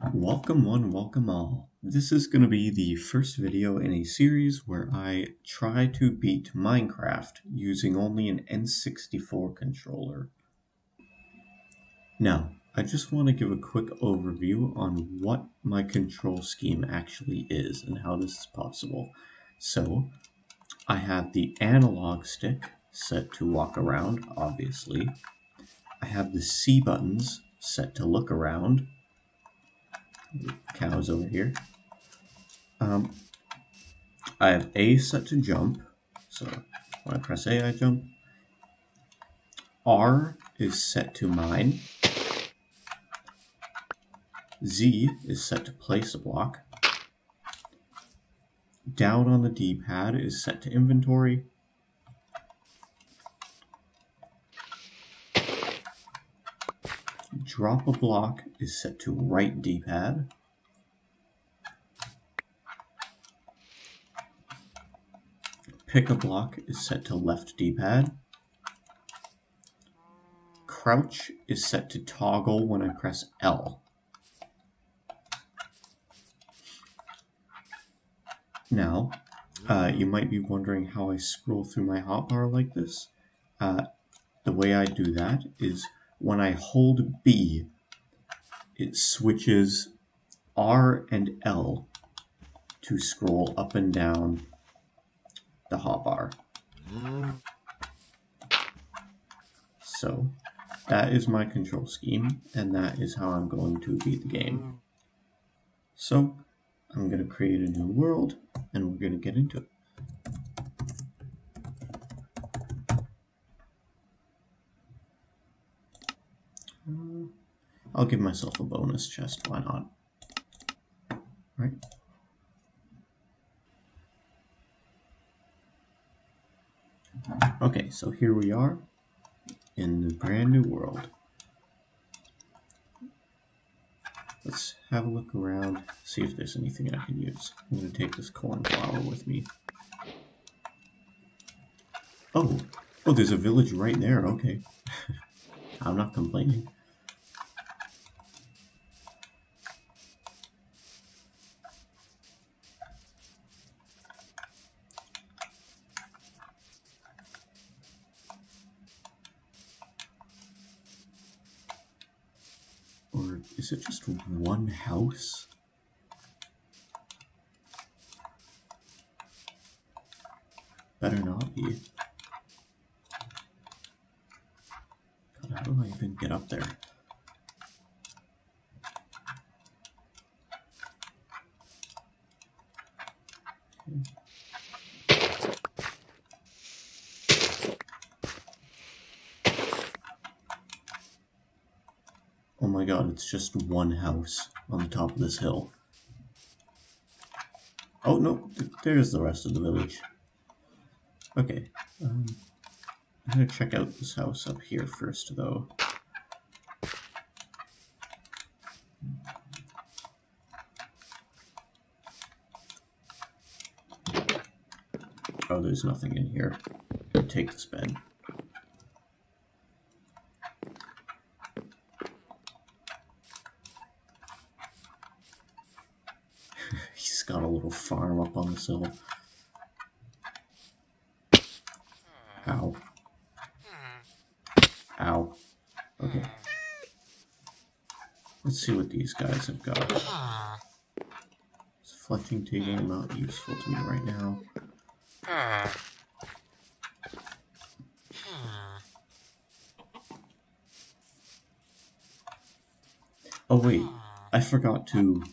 Welcome one, welcome all. This is going to be the first video in a series where I try to beat Minecraft using only an N64 controller. Now, I just want to give a quick overview on what my control scheme actually is and how this is possible. So, I have the analog stick set to walk around, obviously. I have the C buttons set to look around. Cows over here. Um, I have A set to jump. So when I press A, I jump. R is set to mine. Z is set to place a block. Down on the D-pad is set to inventory. Drop a block is set to right D-pad. Pick a block is set to left D-pad. Crouch is set to toggle when I press L. Now, uh, you might be wondering how I scroll through my hotbar like this. Uh, the way I do that is when I hold B, it switches R and L to scroll up and down the hotbar. So that is my control scheme, and that is how I'm going to beat the game. So I'm going to create a new world, and we're going to get into it. I'll give myself a bonus chest, why not? Right. Okay, so here we are in the brand new world. Let's have a look around, see if there's anything I can use. I'm going to take this corn cornflower with me. Oh, oh, there's a village right there, okay. I'm not complaining. Or is it just one house? Better not be. God, how do I even get up there? Oh my god, it's just one house on the top of this hill. Oh no, there's the rest of the village. Okay, um, I'm gonna check out this house up here first though. Oh, there's nothing in here. Take this bed. Got a little farm up on the hill. Ow. Ow. Okay. Let's see what these guys have got. This fletching table not useful to me right now. Oh wait, I forgot to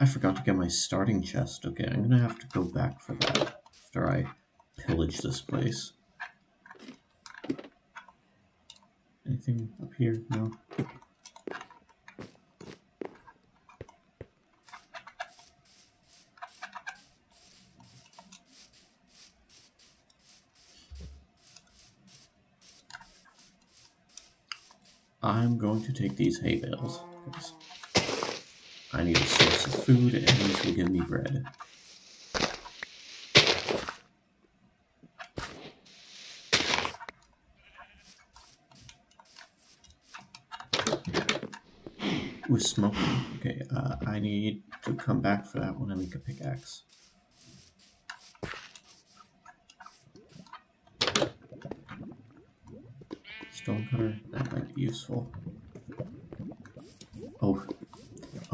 I forgot to get my starting chest. Okay, I'm gonna have to go back for that after I pillage this place. Anything up here? No. I'm going to take these hay bales. I need a source of food, and these will give me bread. Ooh, smoking. Okay, uh, I need to come back for that when I make a pickaxe. Stonecutter, that might be useful. Oh,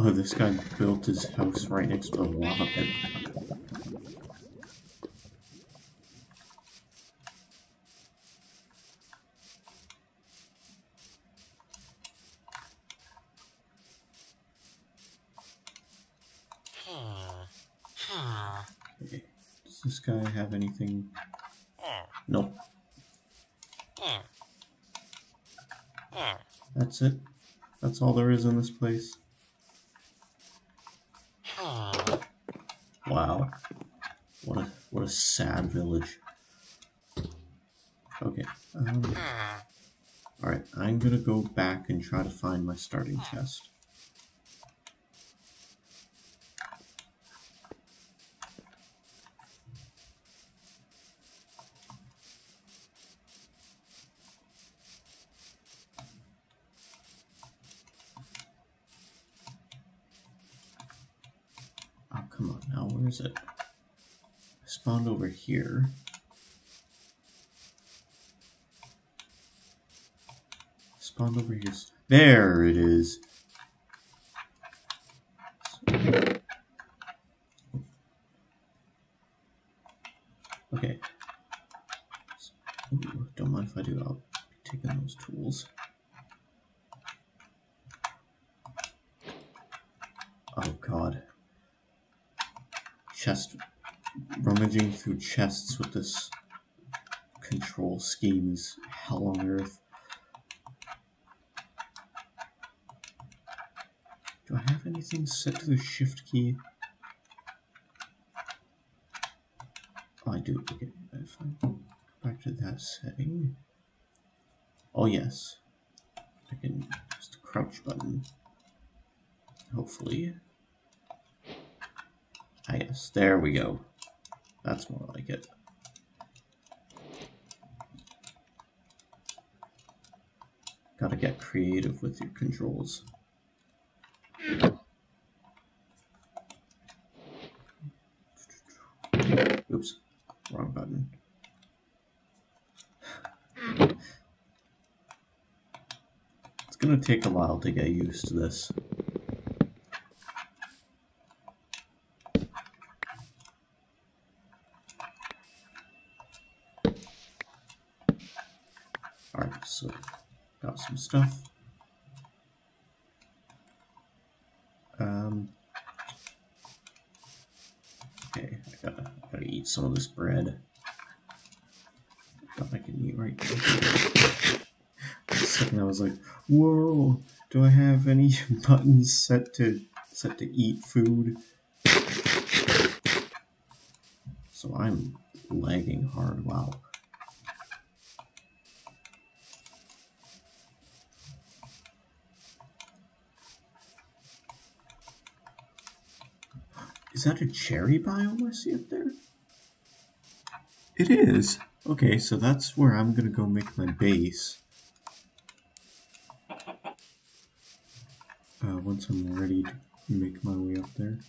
oh, this guy built his house right next to a lava pit. Does this guy have anything? Nope. That's it. That's all there is in this place. Wow. What a what a sad village. Okay. Um, Alright, I'm gonna go back and try to find my starting chest. Oh, come on now, it? Spawned over here. Spawned over here. There it is. Okay. Ooh, don't mind if I do. I'll be taking those tools. Oh god. Chest. Rummaging through chests with this control scheme is hell on earth. Do I have anything set to the shift key? I do. Okay, if I go back to that setting. Oh, yes. I can just crouch button. Hopefully. There we go. That's more like it. Gotta get creative with your controls. Oops, wrong button. It's gonna take a while to get used to this. Alright, so got some stuff. Um, okay, I gotta, I gotta eat some of this bread. I Thought I could eat right second, I was like, "Whoa! Do I have any buttons set to set to eat food?" So I'm lagging hard. Wow. Is that a cherry biome I see up there? It is. Okay, so that's where I'm gonna go make my base. Uh, once I'm ready to make my way up there.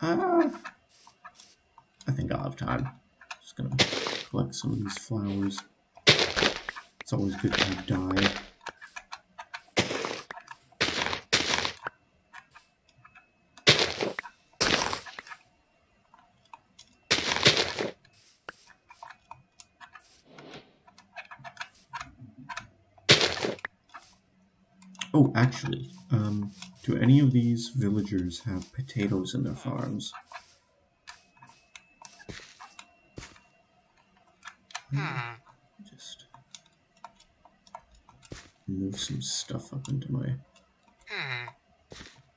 Ah, I think I'll have time. Just gonna collect some of these flowers. It's always good to have dye. Oh, actually, um, do any of these villagers have potatoes in their farms? Just move some stuff up into my.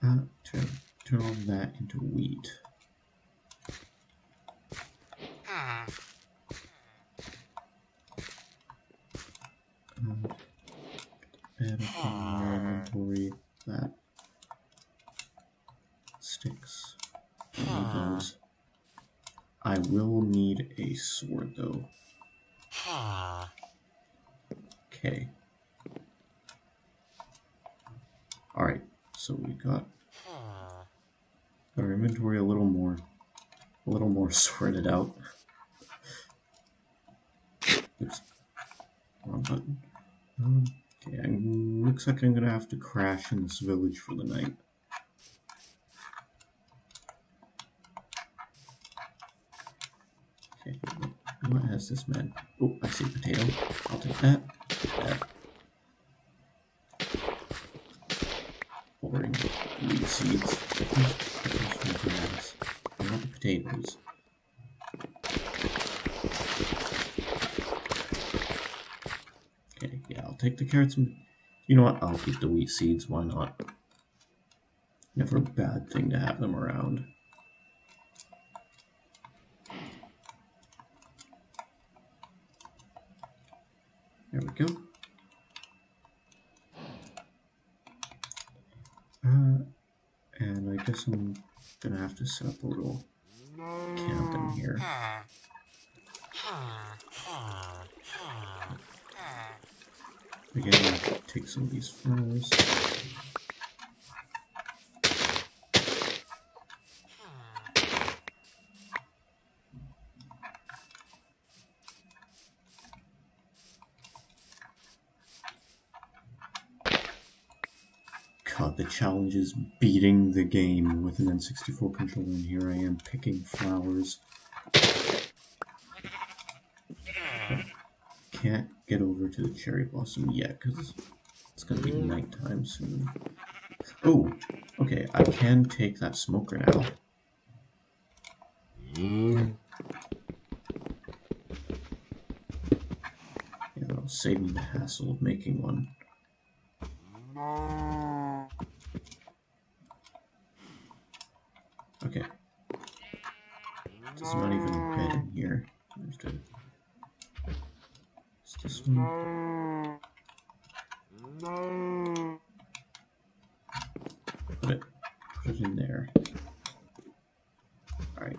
Uh, turn turn all that into wheat. And add up in my inventory that sticks. I will need a sword though. Okay. Alright, so we got our inventory a little more a little more sorted out. Oops. Wrong button. Um, okay, I, looks like I'm gonna have to crash in this village for the night. Okay, what has this man? Oh, I see potato. I'll take that. That. Boring. Wheat seeds. I want the potatoes. Okay, yeah, I'll take the carrots and... You know what? I'll keep the wheat seeds. Why not? Never a bad thing to have them around. There we go. Uh, I'm gonna have to set up a little camp in here. Again, take some of these flowers. The challenge is beating the game with an N64 controller, and here I am picking flowers. Can't get over to the cherry blossom yet, because it's going to be nighttime soon. Oh, okay, I can take that smoker now. Yeah, that'll save me the hassle of making one. Okay. There's not even a bed in here. There's the... It's this one. Put it, put in there. Alright.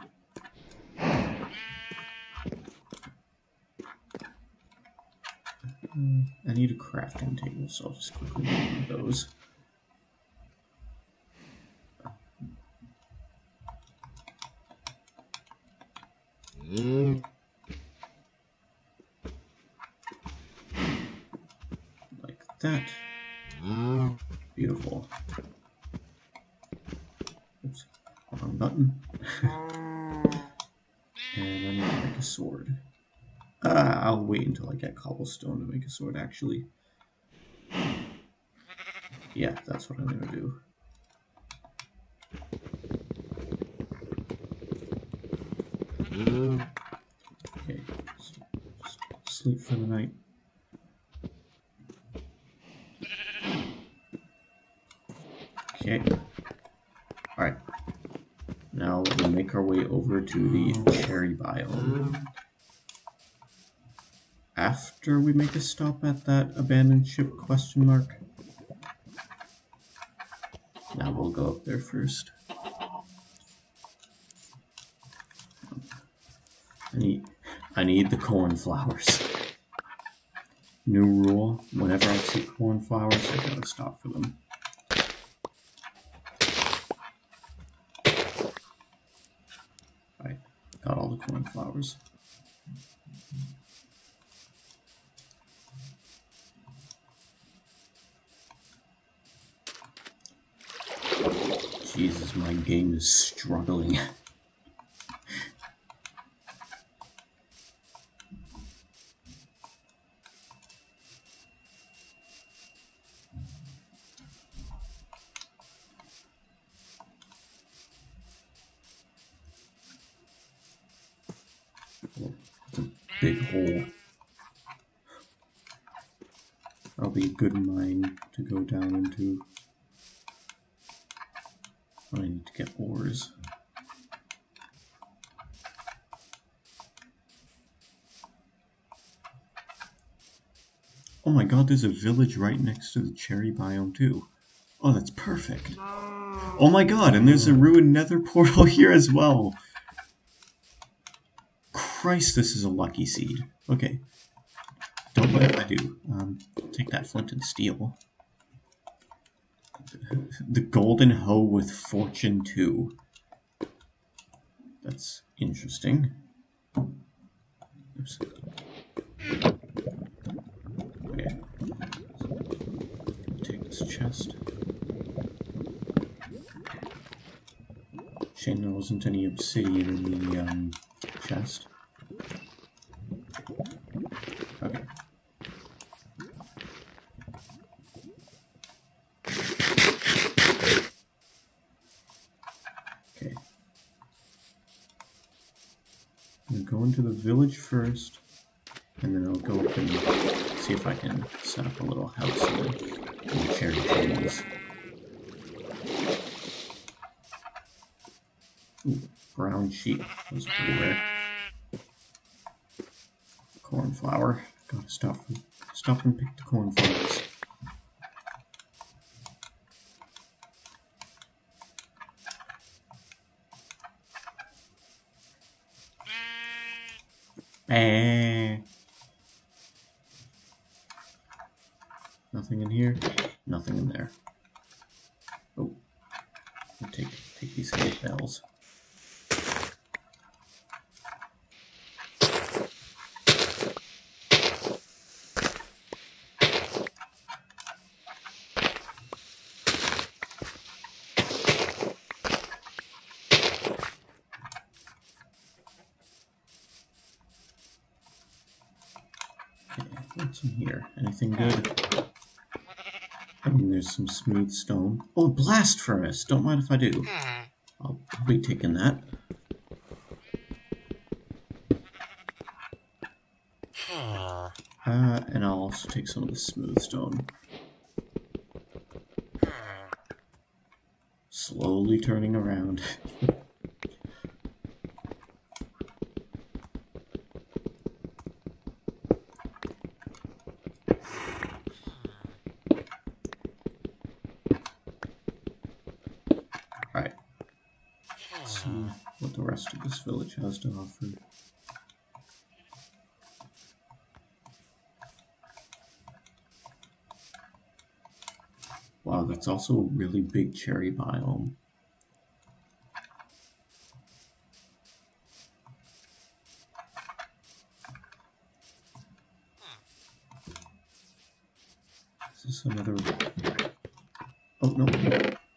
Mm, I need a crafting table, so I'll just quickly make those. Like that. Beautiful. Oops, wrong button. and I need to make a sword. Uh, I'll wait until I get cobblestone to make a sword, actually. Yeah, that's what I'm gonna do. Okay, so sleep for the night. Okay. Alright. Now we make our way over to the cherry biome. After we make a stop at that abandoned ship question mark. Now we'll go up there first. I need, I need the cornflowers. New rule, whenever I see cornflowers, I gotta stop for them. Alright, got all the cornflowers. Jesus, my game is struggling. It's a big hole. That'll be a good mine to go down into. I need to get ores. Oh my god, there's a village right next to the cherry biome too. Oh, that's perfect. Oh my god, and there's a ruined nether portal here as well. Christ, this is a lucky seed. Okay. Don't if I do. Um, take that flint and steel. the golden hoe with fortune too. That's interesting. Oops. Okay. This chest. Shame there wasn't any obsidian in the um, chest. Okay. Okay. I'm gonna go into the village first, and then I'll go up and see if I can set up a little house in trees. Ooh, brown sheep. Are pretty rare. Cornflower. Gotta stop stop and pick the cornflowers. Nothing in here. Nothing in there. Oh. I'll take these bells. Anything good? I mean, there's some smooth stone. Oh, blast furnace! Don't mind if I do. Be taking that. Uh, and I'll also take some of the smooth stone. Slowly turning around. Alright. See what the rest of this village has to offer. Wow, that's also a really big cherry biome. Is this another... Oh, no.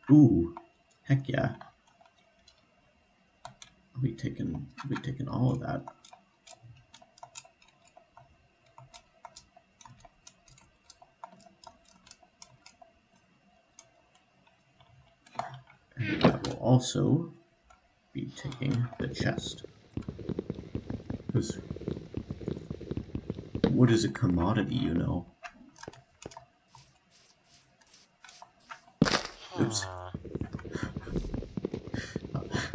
Ooh. Heck yeah. I'll be taking, I'll be taking all of that. And I will also be taking the chest. Because wood is a commodity, you know. Oops.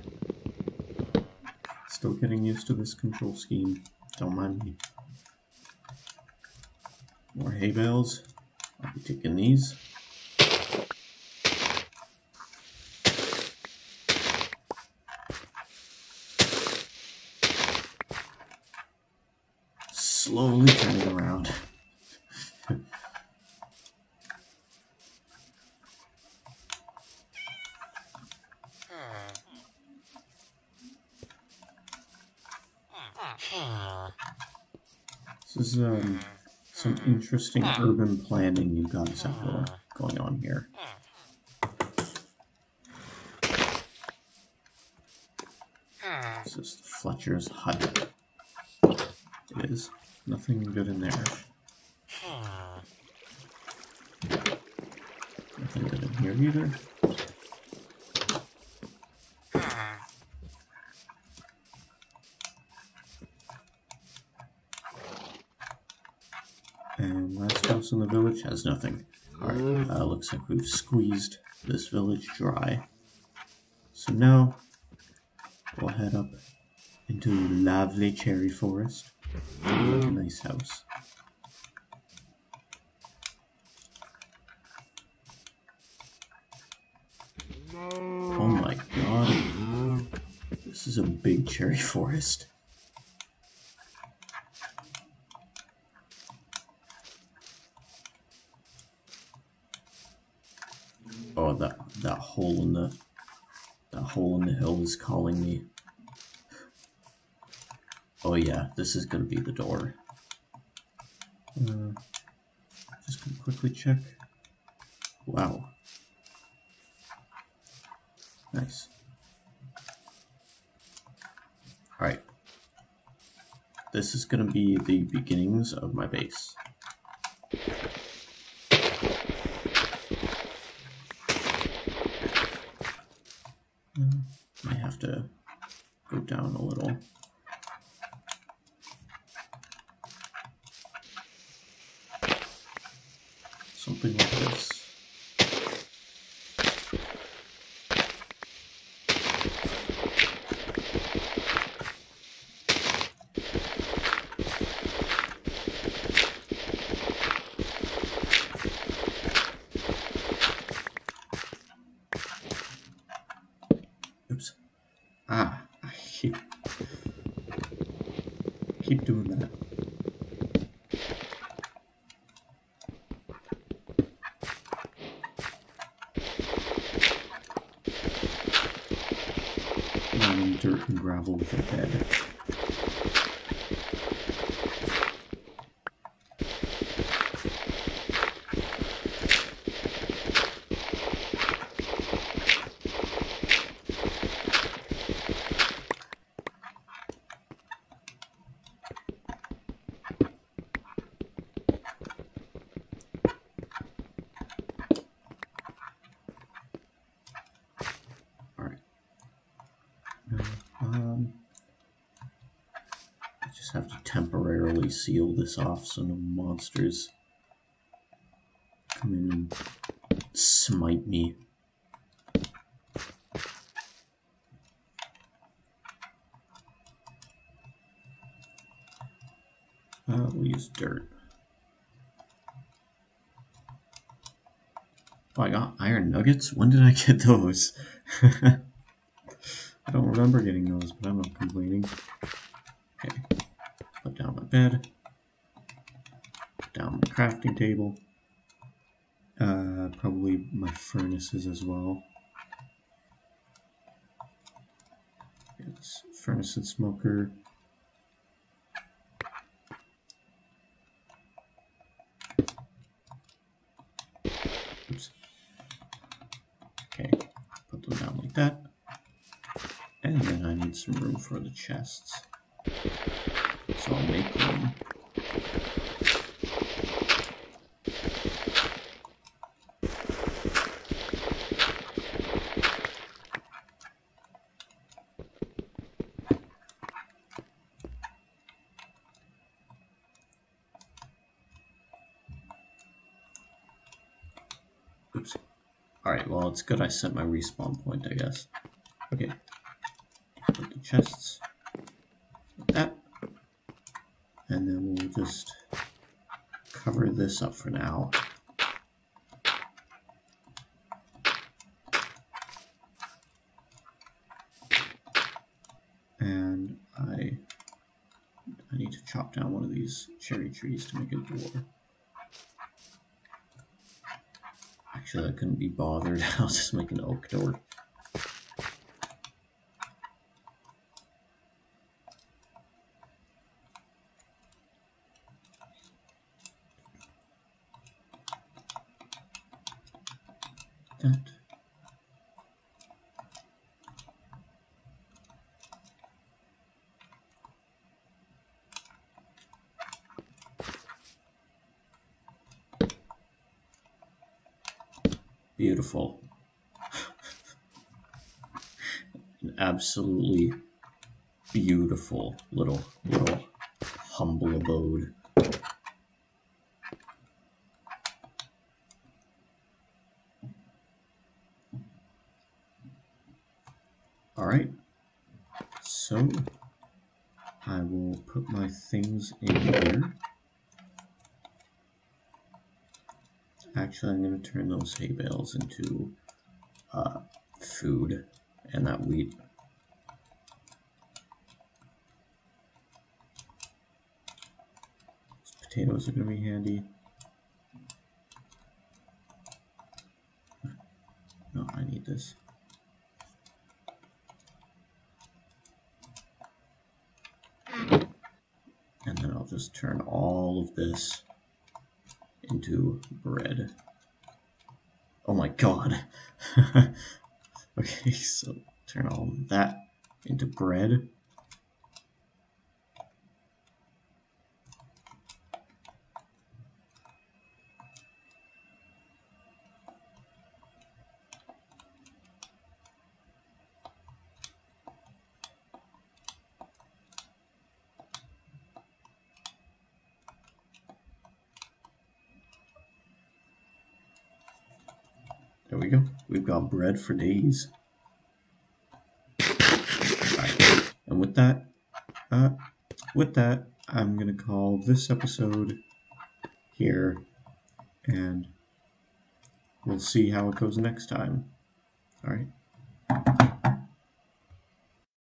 Still getting used to this control scheme. Don't mind me. More hay bales. I'll be taking these. Slowly turning around. This is um, some interesting urban planning you guys have uh, going on here. This is Fletcher's hut. Nothing good in there. Nothing good in here either. And last house in the village has nothing. Alright, uh, looks like we've squeezed this village dry. So now, we'll head up into lovely cherry forest. Nice house. Oh my god. This is a big cherry forest. Oh, that, that hole in the that hole in the hill is calling me. Oh yeah, this is gonna be the door. Uh, just gonna quickly check. Wow. Nice. Alright. This is gonna be the beginnings of my base. Might have to go down a little. Something like this. Oops. Ah, I keep, keep doing that. Mining dirt and gravel with a bed. Alright. Now, um, I just have to temporarily seal this off so no monsters come in and smite me. Uh, we'll use dirt. Oh, I got iron nuggets? When did I get those? I don't remember getting those, but I'm not complaining. Okay. Put down my bed. Down my crafting table. Uh, probably my furnaces as well. It's furnace and smoker. Oops. Okay, put them down like that. And then I need some room for the chests. So I'll make room. Oops. Alright, well, it's good I set my respawn point, I guess. Okay. Put the chests like that. And then we'll just cover this up for now. And I, I need to chop down one of these cherry trees to make a door. Actually, I couldn't be bothered. I'll just make an oak door. That. Beautiful. An absolutely beautiful little little humble abode. All right. So I will put my things in here. Actually, I'm going to turn those hay bales into uh, food and that wheat. These potatoes are going to be handy. No, I need this. And then I'll just turn all of this into bread. Oh my god. okay, so turn all that into bread. There we go. For days. Right. And with that, uh, with that, I'm gonna call this episode here, and we'll see how it goes next time. All right.